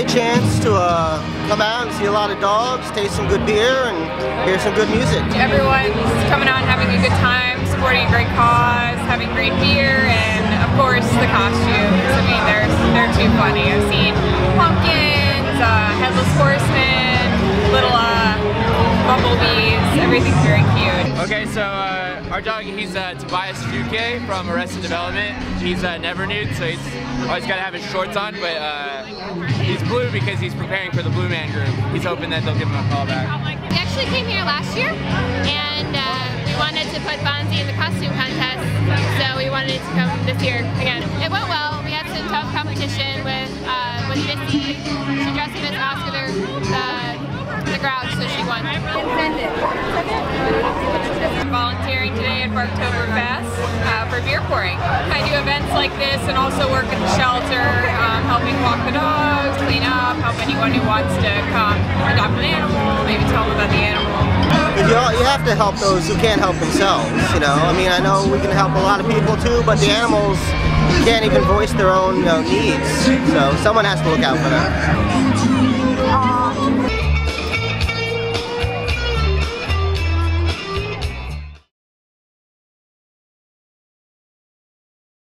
great chance to uh, come out and see a lot of dogs, taste some good beer, and hear some good music. Everyone's coming out having a good time, supporting a great cause, having great beer, and of course the costumes. I mean, they're they're too funny. I've seen pumpkins, uh, headless horsemen, bumblebees. Everything's very cute. Okay, so uh, our dog, he's uh, Tobias Fünke from Arrested Development. He's uh, never nude, so he's always got to have his shorts on, but uh, he's blue because he's preparing for the Blue Man Group. He's hoping that they'll give him a call back. We actually came here last year, and uh, we wanted to put Bonzi in the costume contest, so we wanted to come this year again. It went well. We had some tough competition with uh, with Missy. Today uh, for beer pouring. I do events like this and also work at the shelter, um, helping walk the dogs, clean up, help anyone who wants to come adopt an animal, maybe tell them about the animal. You, you have to help those who can't help themselves, you know. I mean, I know we can help a lot of people too, but the animals can't even voice their own you know, needs. So someone has to look out for them.